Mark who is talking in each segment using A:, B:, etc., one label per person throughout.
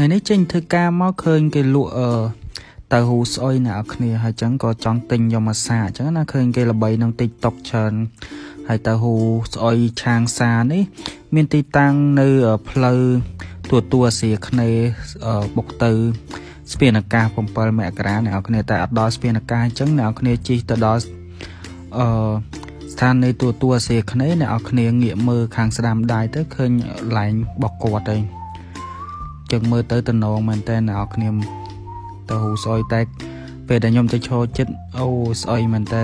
A: ថ្ងៃនេះចេញធ្វើការមកឃើញគេលក់អឺតៅហ៊ូស្អុយអ្នកនរគ្នាហើយចឹងក៏ចង់ទិញយកមកសាចឹងណាឃើញគេល្បីក្នុង TikTok ច្រើនហើយតៅហ៊ូស្អុយឆាងសានេះ មានទីតាំងនៅផ្លូវទួទួអាស៊ីគ្នេបុកទៅស្ពានអាកាស7មករាអ្នកនរគ្នាតែអត់ដល់ស្ពានអាកាសអញ្ចឹងអ្នកនរគ្នាជិះទៅដល់អឺស្ថានីយ៍ទួទួអាស៊ីគ្នេអ្នកនរគ្នាងាកមើលខាងស្ដាំដៃទៅឃើញឡែងរបស់គាត់ហើយ ចឹងមើលទៅតំណងមែនតើអ្នកនរគ្នាទៅហ៊ូស្អុយតែពេលដែលខ្ញុំទៅឈរចិត្តអូស្អុយមែនតើ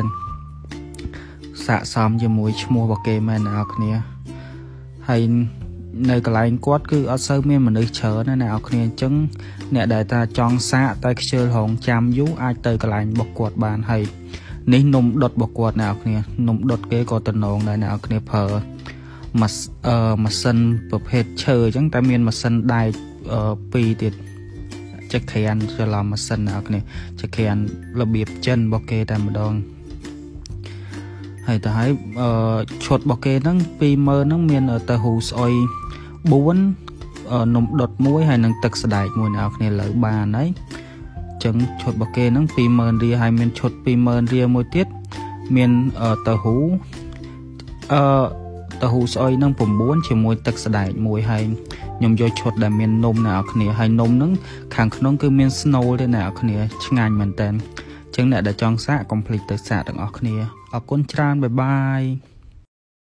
A: ស័កសមជាមួយឈ្មោះរបស់គេមែនអ្នកនរគ្នាហើយនៅកន្លែងគាត់គឺអត់សូវមានមនុស្សច្រើនណាអ្នកនរគ្នាអញ្ចឹងអ្នកដែលថាចង់សាកតែខ្ជិលរងចាំយូរអាចទៅកន្លែងរបស់គាត់បានហើយនេះនំដុតរបស់គាត់អ្នកនរគ្នានំដុតគេក៏តំណងដែរអ្នកនរគ្នាប្រើ ម៉ាសអឺម៉ាស៊ីនប្រភេទឈើអញ្ចឹងតែមានម៉ាស៊ីនដែកពីរទៀតចក្រានច្រឡំម៉ាស៊ីនអ្នកគ្នាចក្រានរបៀបចិនរបស់គេតែម្ដងហើយទៅហើយអឺឈុតរបស់គេហ្នឹង20000ហ្នឹងមានទៅហ៊ូស្អុយ4នំដុតមួយហើយនឹងទឹកស្ដែកមួយអ្នកគ្នាលើបានហើយចឹងឈុតរបស់គេហ្នឹង20000រៀលហើយមានឈុត20000រៀលមួយទៀតមានទៅហ៊ូអឺ ទៅហ៊ូស្អុយហ្នឹង9ជាមួយទឹកស្ដែកមួយហើយខ្ញុំយកឈុតដែលមាននំអ្នកគ្នាហើយនំហ្នឹងខាងក្នុងគឺមានស្នូលទេអ្នកគ្នាឆ្ងាញ់មែនតើចឹងអ្នកដែលចង់សាកកុំភ្លេចទៅសាកទាំងអស់គ្នាអរគុណច្រើនបាយបាយ